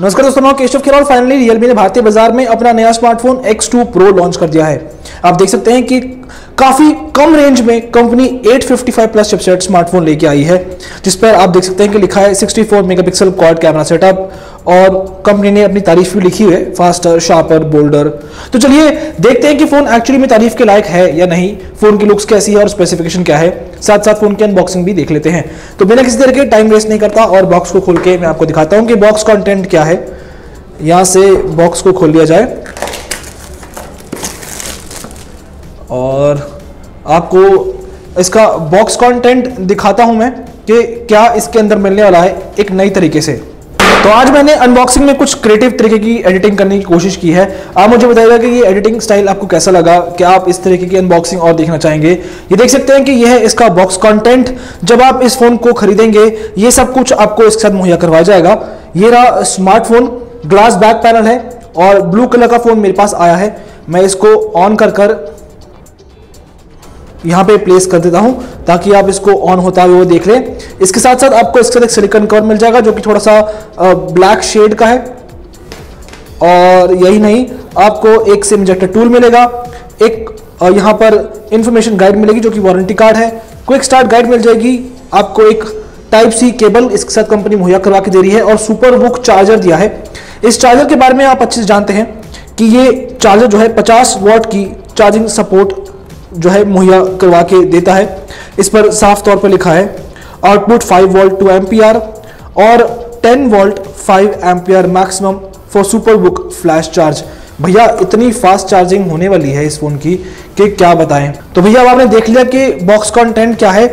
नमस्कार दोस्तों केशव खेरा और फाइनली रियलमी ने भारतीय बाज़ार में अपना नया स्मार्टफ़ोन X2 Pro लॉन्च कर दिया है। आप देख सकते हैं कि काफ़ी कम रेंज में कंपनी 855 प्लस चिपसेट स्मार्टफ़ोन लेके आई है, जिस पर आप देख सकते हैं कि लिखा है 64 मेगापिक्सल क्वाड कैमरा सेटअप और कंपनी ने अपनी तारीफ़ भी लिखी है फास्टर शार्पर बोल्डर तो चलिए, देखते हैं कि फ़ोन एक्चुअली में तारीफ़ के लायक है या नहीं फ़ोन की लुक्स कैसी है और स्पेसिफिकेशन क्या है। साथ साथ फ़ोन की अनबॉक्सिंग भी देख लेते हैं। तो बिना किसी तरह के टाइम वेस्ट नहीं करता और बॉक्स को खोल के मैं आपको दिखाता हूँ कि बॉक्स कॉन्टेंट क्या है। यहाँ से बॉक्स को खोल लिया जाए। और आपको इसका बॉक्स कंटेंट दिखाता हूँ मैं कि क्या इसके अंदर मिलने वाला है एक नई तरीके से। तो आज मैंने अनबॉक्सिंग में कुछ क्रिएटिव तरीके की एडिटिंग करने की कोशिश की है। आप मुझे बताइएगा कि ये एडिटिंग स्टाइल आपको कैसा लगा? क्या आप इस तरीके की अनबॉक्सिंग और देखना चाहेंगे? ये देख सकते हैं कि यह है इसका बॉक्स कंटेंट जब आप इस फ़ोन को खरीदेंगे, ये सब कुछ आपको इसके साथ मुहैया करवाया जाएगा। ये रहा स्मार्टफ़ोन ग्लास बैक पैनल है और ब्लू कलर का फ़ोन मेरे पास आया है। मैं इसको ऑन कर कर यहाँ पे प्लेस कर देता हूँ ताकि आप इसको ऑन होता हुआ देख लें। इसके साथ साथ आपको इसके साथ एक सिलिकॉन कवर मिल जाएगा जो कि थोड़ा सा ब्लैक शेड का है। और यही नहीं, आपको एक सिम इंजेक्टर टूल मिलेगा। एक यहाँ पर इंफॉर्मेशन गाइड मिलेगी जो कि वारंटी कार्ड है। क्विक स्टार्ट गाइड मिल जाएगी। आपको एक टाइप सी केबल इसके साथ कंपनी मुहैया करवा के दे रही है और सुपर बुक चार्जर दिया है। इस चार्जर के बारे में आप अच्छे से जानते हैं कि ये चार्जर जो है 50 वॉट की चार्जिंग सपोर्ट जो है मुहैया करवा के देता है। इस पर साफ़ तौर पर लिखा है, आउटपुट 5 वोल्ट टू एम्पियर और 10 volt 5 ampere maximum for Super book flash charge भैया, इतनी फास्ट चार्जिंग होने वाली है इस फ़ोन की कि क्या बताएँ? तो भैया, अब आपने देख लिया कि बॉक्स कंटेंट क्या है।